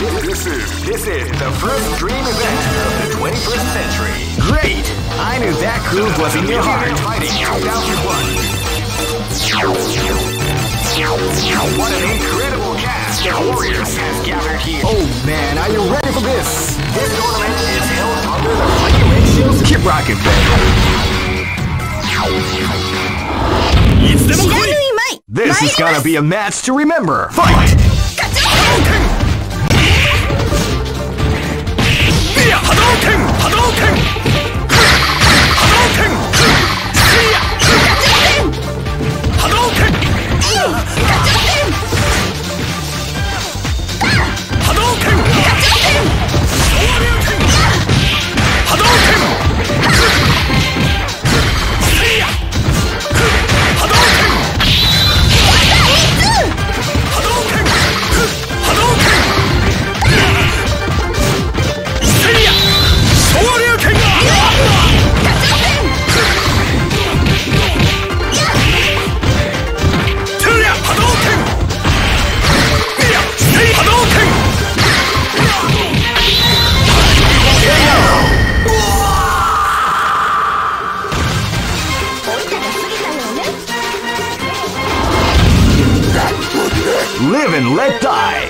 This is this is the first dream event of the 21st century. Great! I knew that groove was in your heart. Fighting 2001. What an incredible cast of warriors has gathered here. Oh man, are you ready for this? This tournament is held under the regulations. Keep rocking, baby. It's the This is gonna be a match to remember. Fight! いや波動拳波動拳。And let die.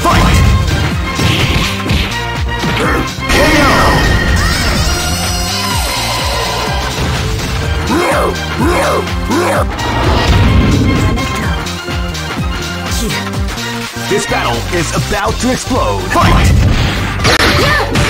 Fight! This battle is about to explode. Fight!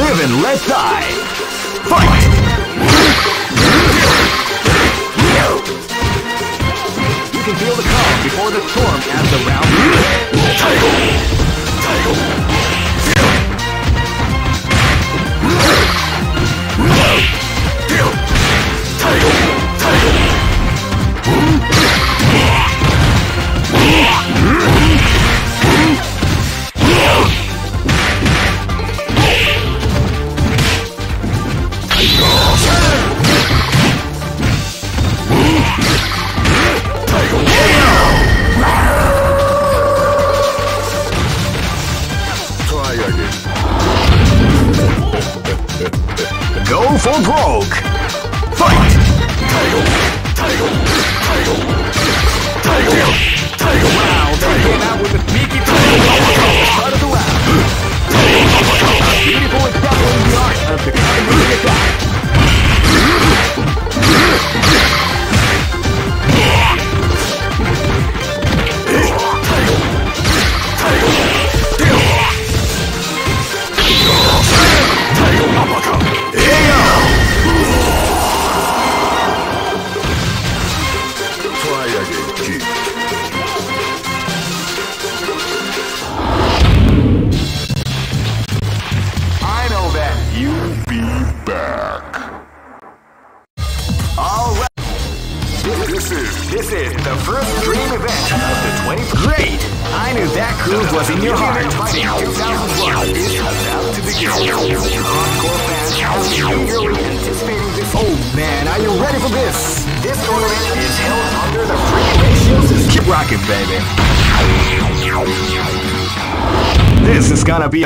Live and let die. Fight! You can feel the calm before the storm as the round Go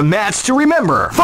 match to remember. Fight!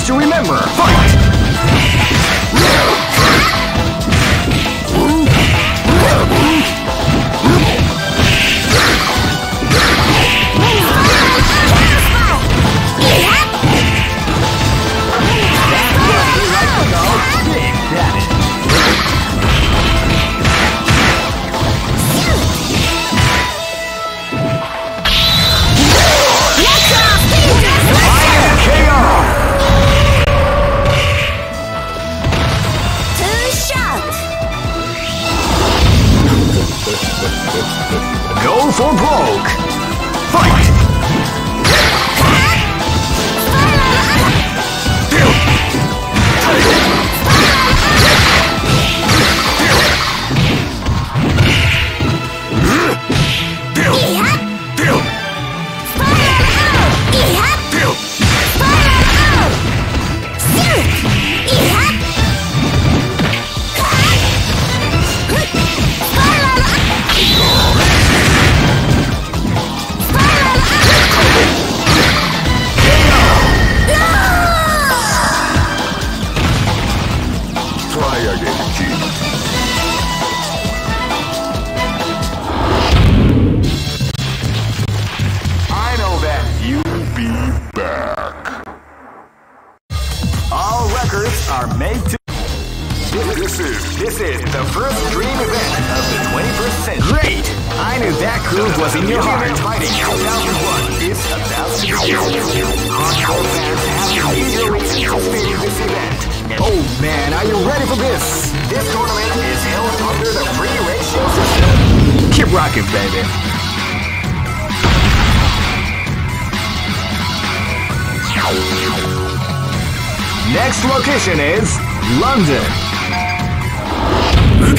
to remember. Fight!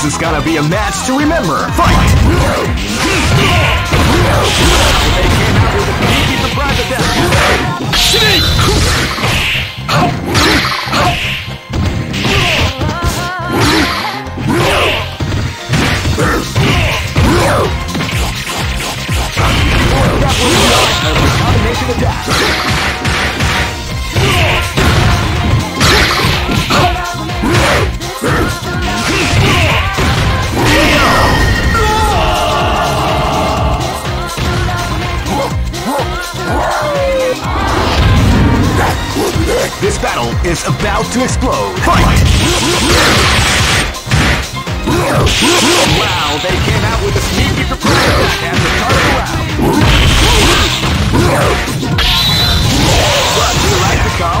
This is gonna be a match to remember. Fight! That was attack. is about to explode. Fight! Wow, they came out with a sneaky surprise attack after starting round. But you like to call?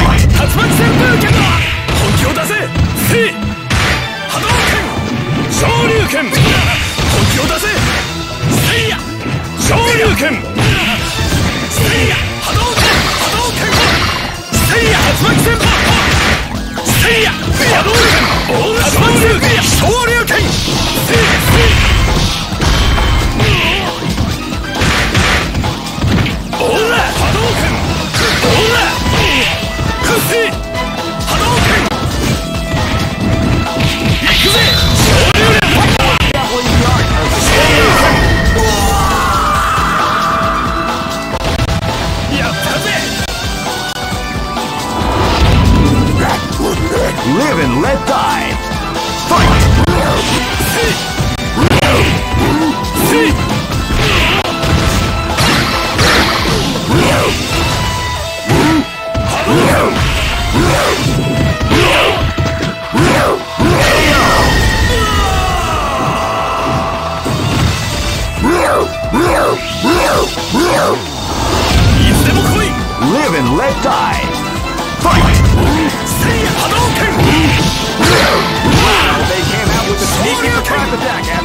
Surprise attack!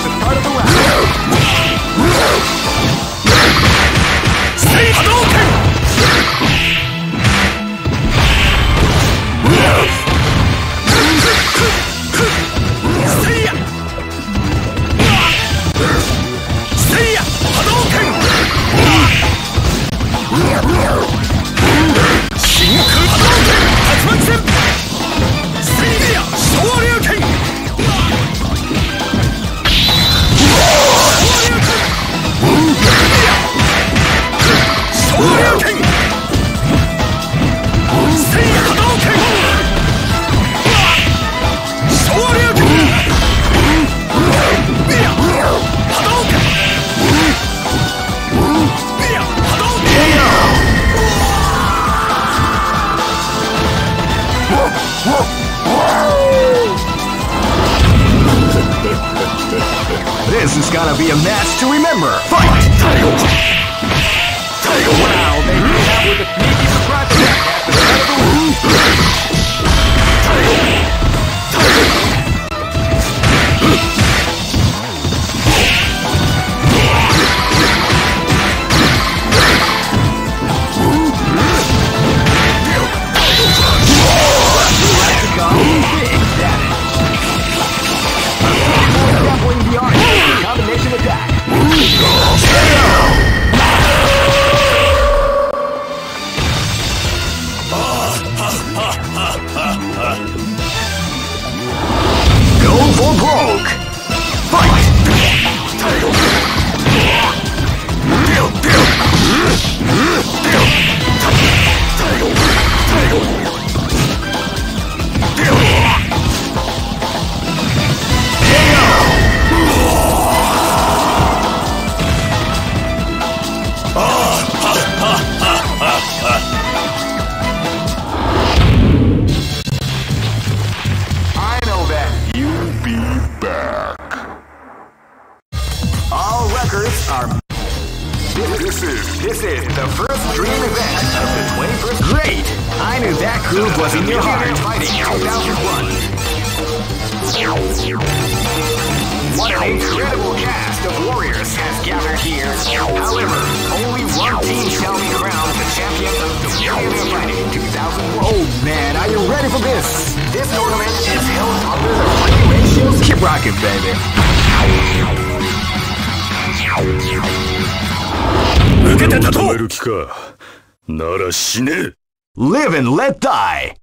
死ぬ Live and let die!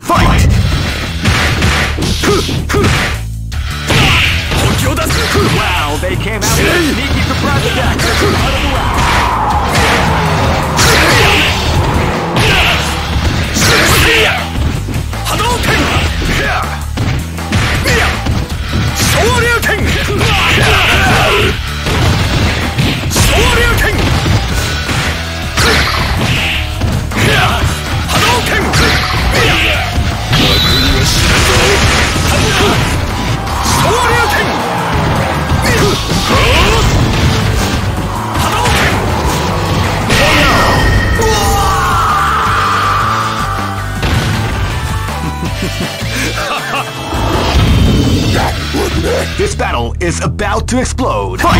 Fight! Wow, they came out with a sneaky surprise attack out of the round! Yeah! This battle is about to explode. Fight!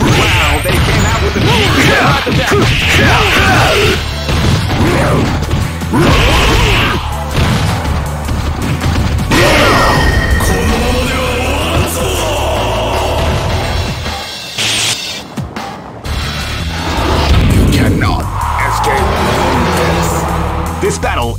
Wow, they came out with a. Yeah.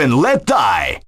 and let die.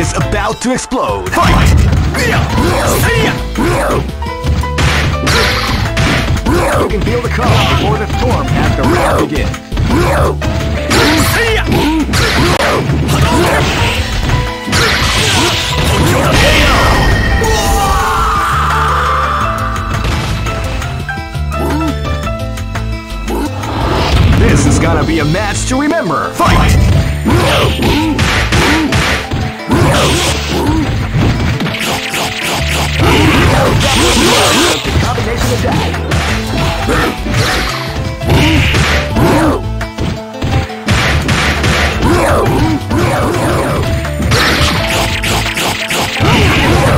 is about to explode. Fight! You can feel the calm before the storm. This is gonna be a match to remember. Fight! Combination attack.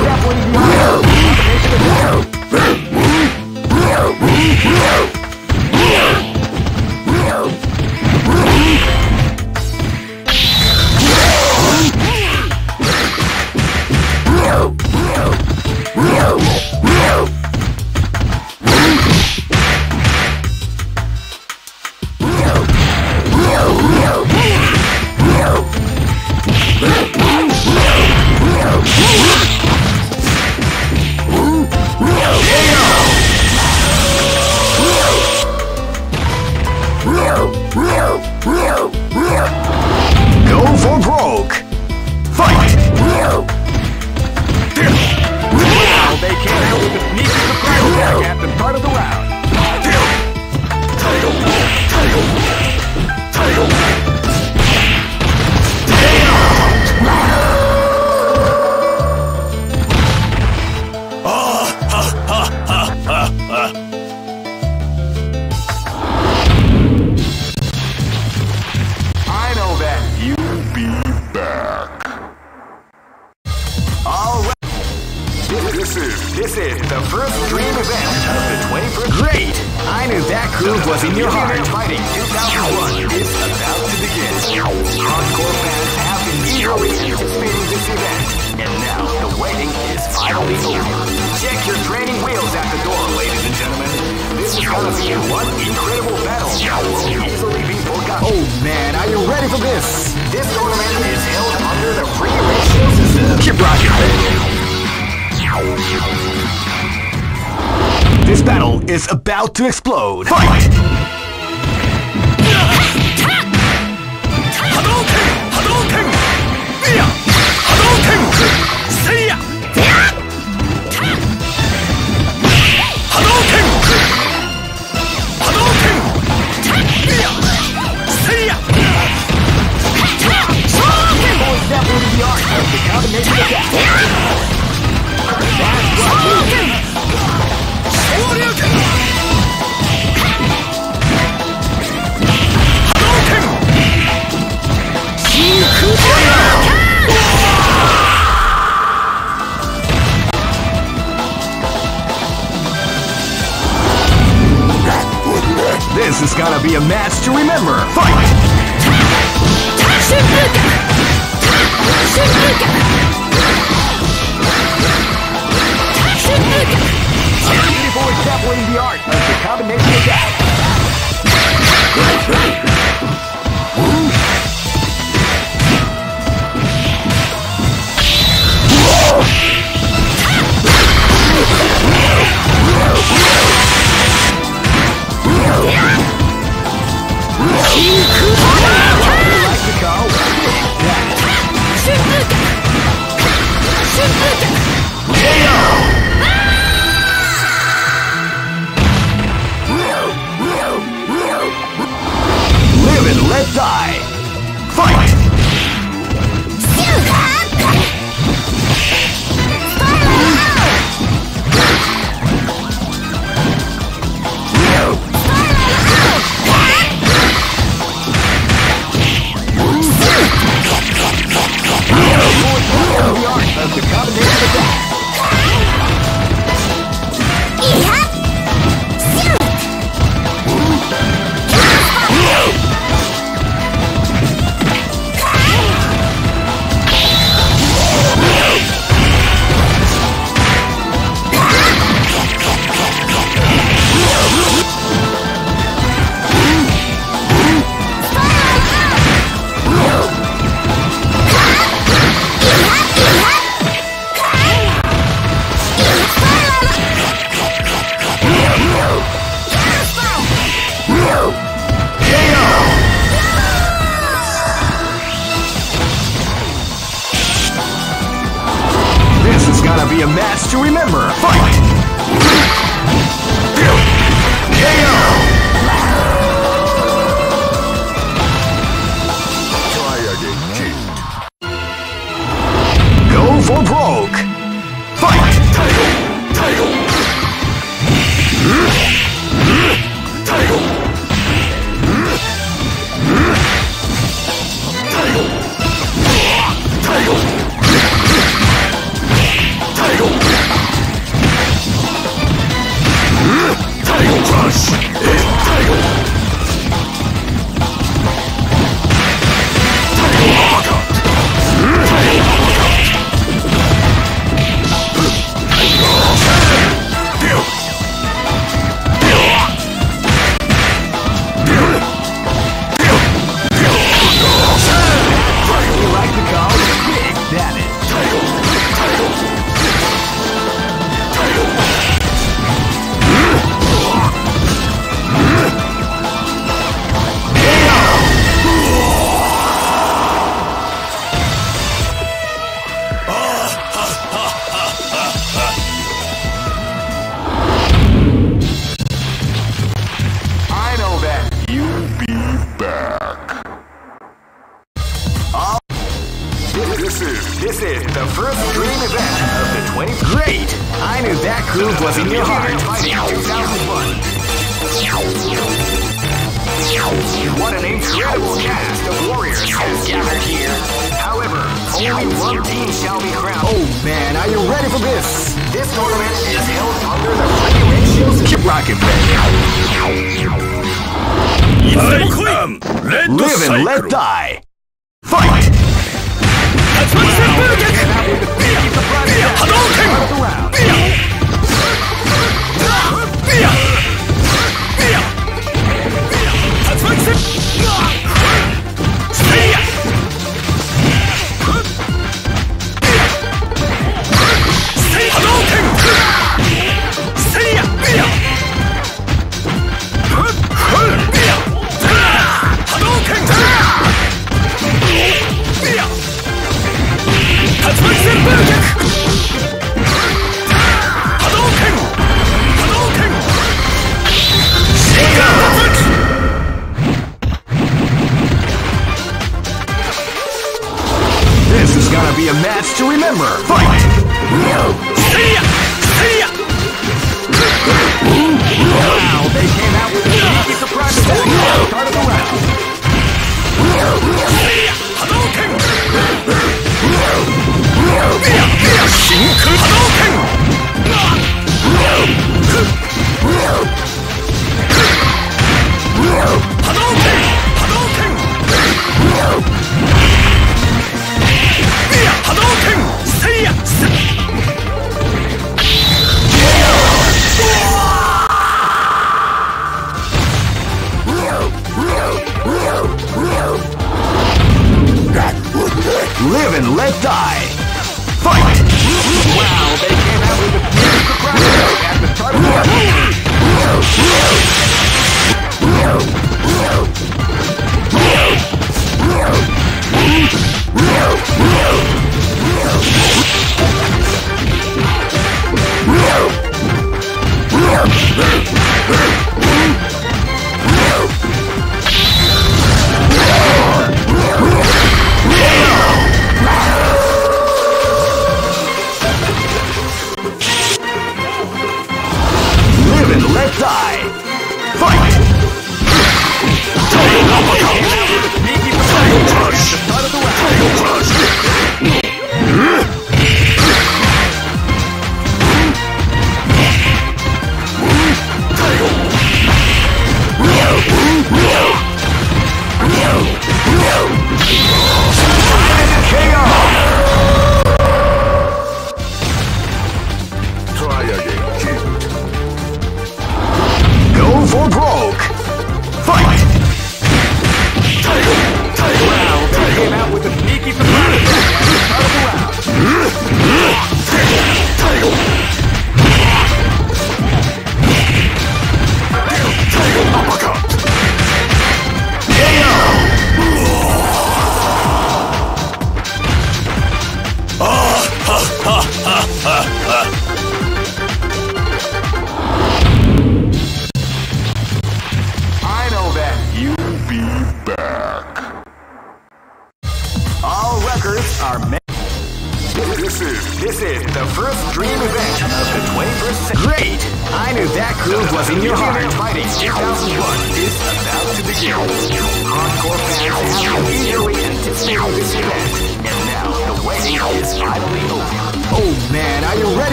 Step when you do. Combination attack.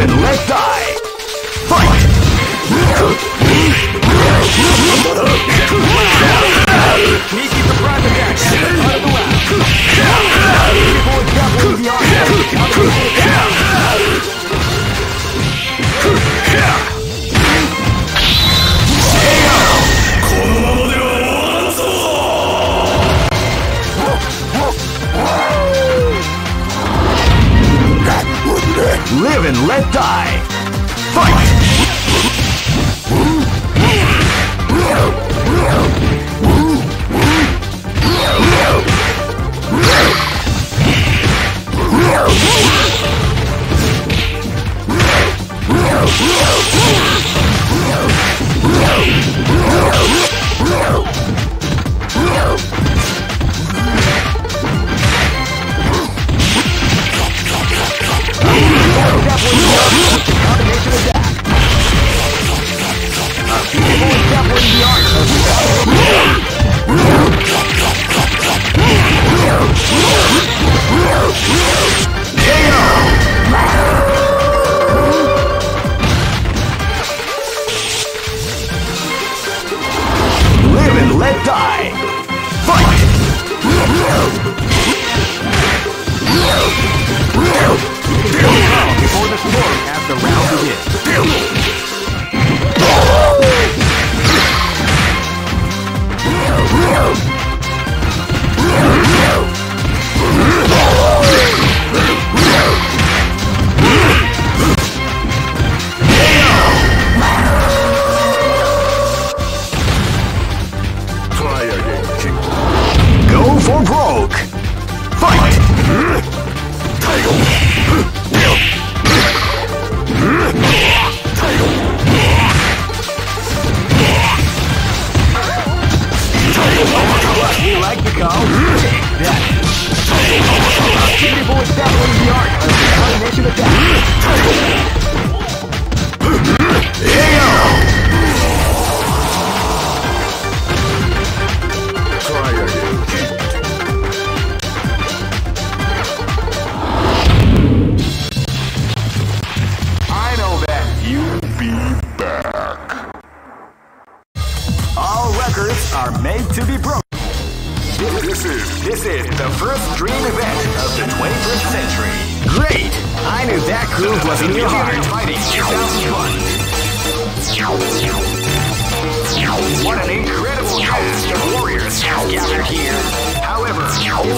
and let die. Fight!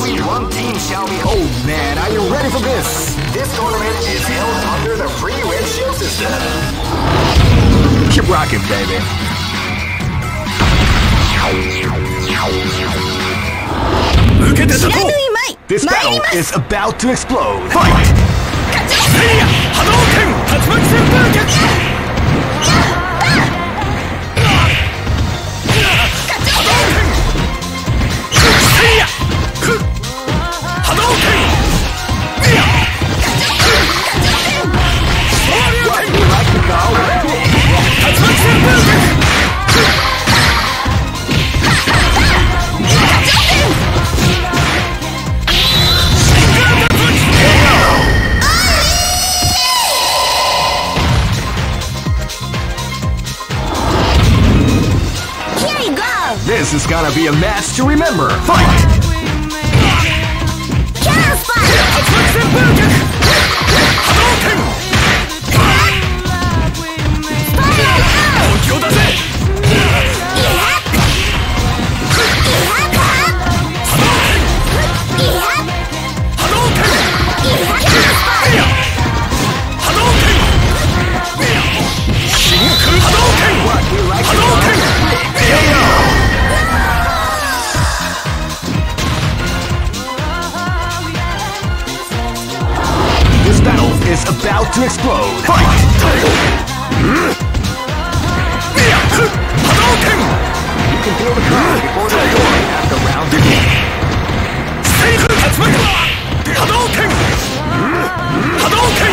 Only one team shall be. Oh man, are you ready for this? This tournament is held under the free red shield system. Keep rocking, baby. Look at this! This battle is about to explode. Fight! Hadouken! Tatsumaki gonna be a match to remember. Fight! Chaos Fire! to explode. Fight! You can feel the crowd before the storm after round two. Hadouken! Hadouken!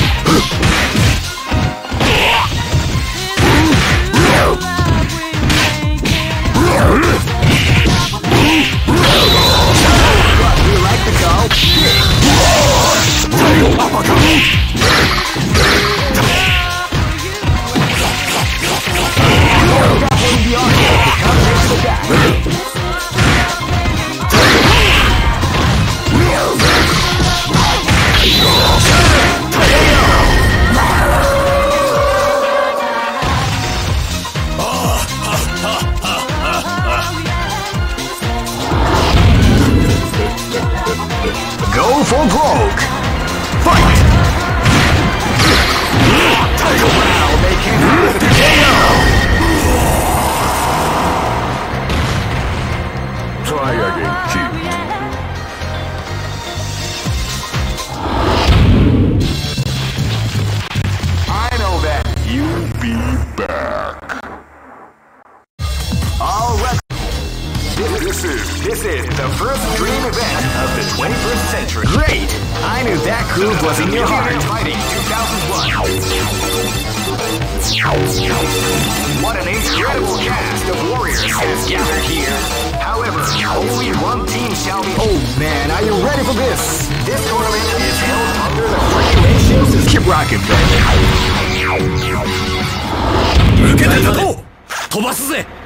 Rogue Rogue.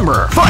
Remember. Fight!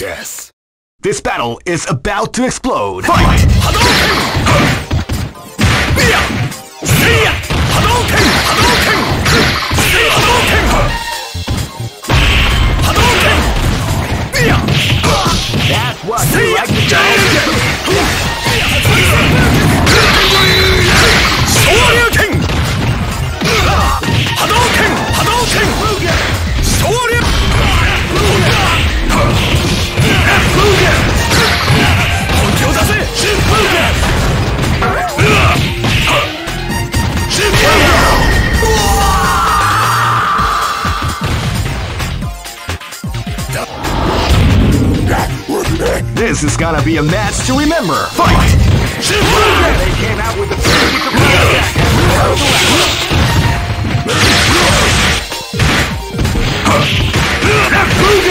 death. This battle is about to explode. Fight! That's what you like to do. This is gonna be a match to remember. Fight! They came out with the Definitely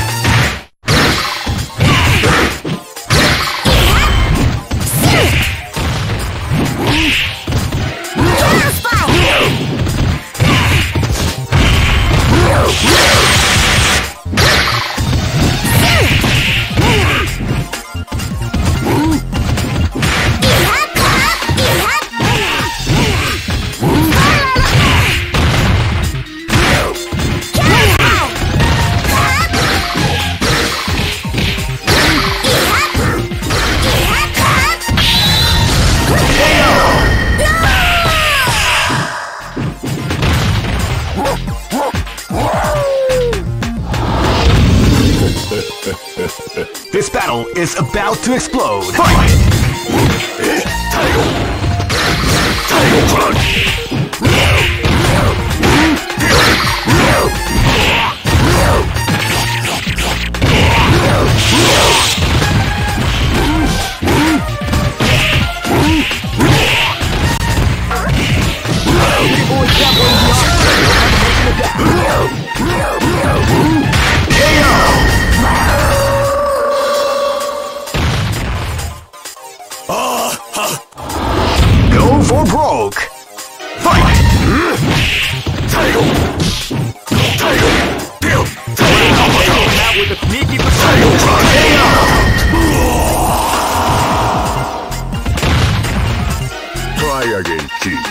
explore. Maya Gate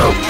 you!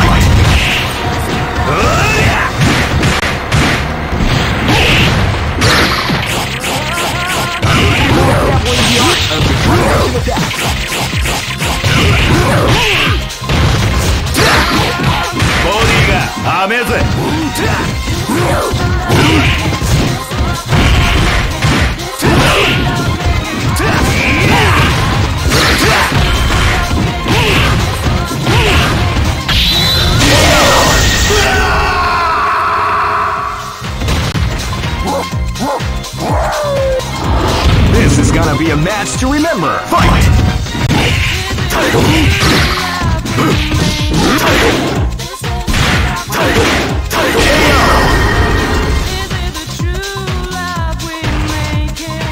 remember. Fight!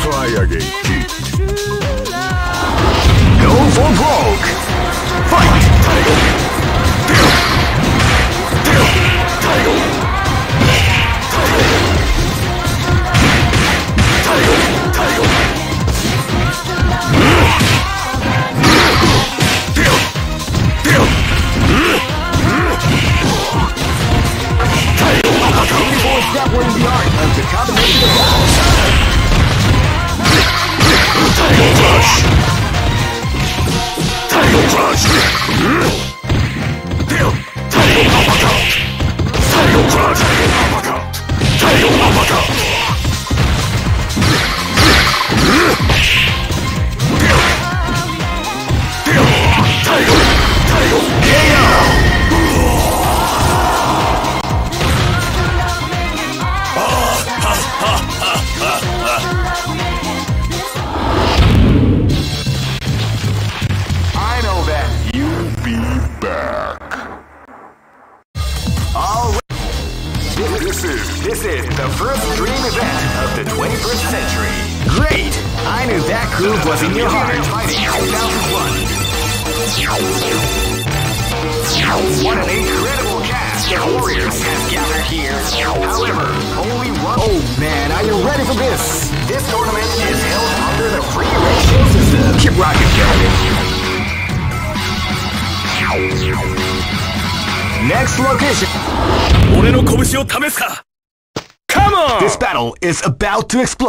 Try again. Go for broke! Fight! Title Crush! Title Crush! to explore.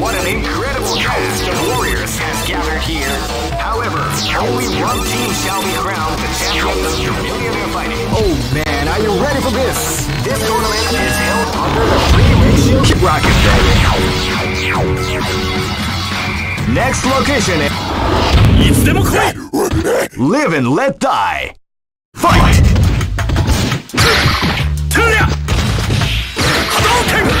What an incredible cast of warriors has gathered here. However, only one team shall be crowned the champion of millionaire fighting. Oh man, are you ready for this? This tournament is held under the free ratio. Keep rocking, baby. Next location is... Live and let die. Fight. Hey!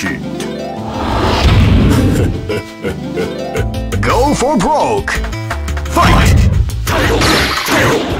Go for broke! Fight! Fight.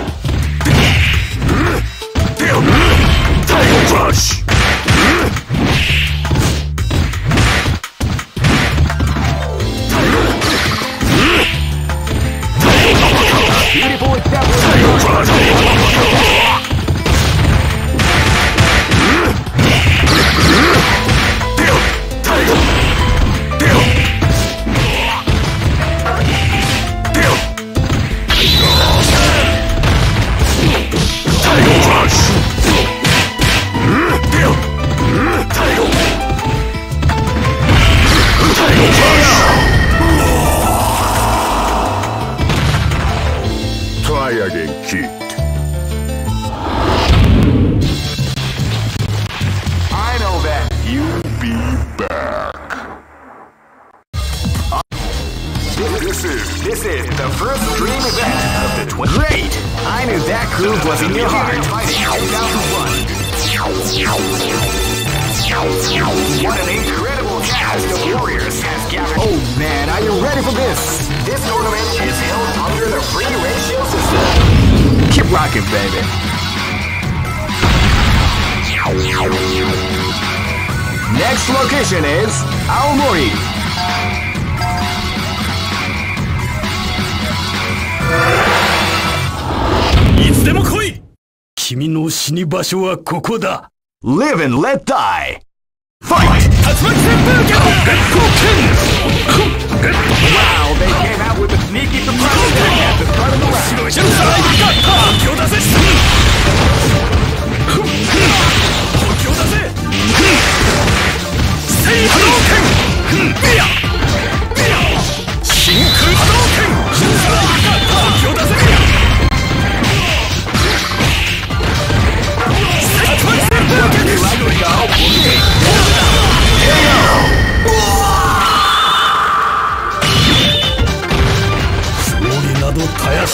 所はここだ Live and let die! Fight! Wow, they came out with a sneaky surprise at the start of the round.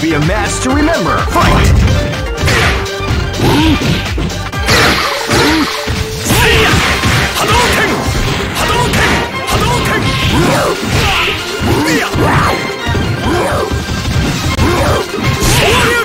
be a match to remember. Fight! Hadouken! Hadouken! Hadouken!